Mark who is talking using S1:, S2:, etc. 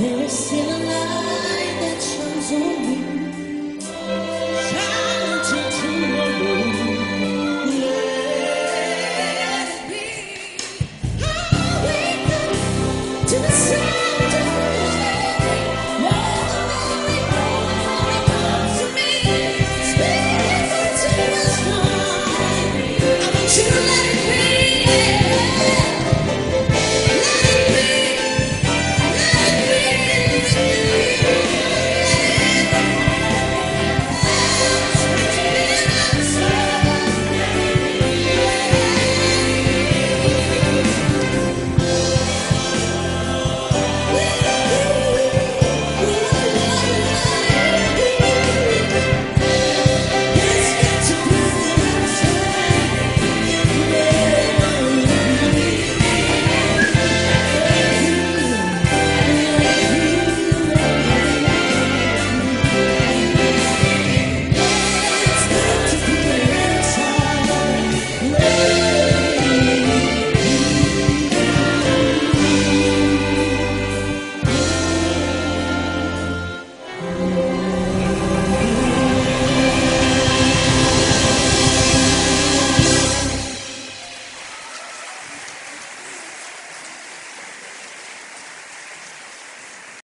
S1: There is still a light that shines on me.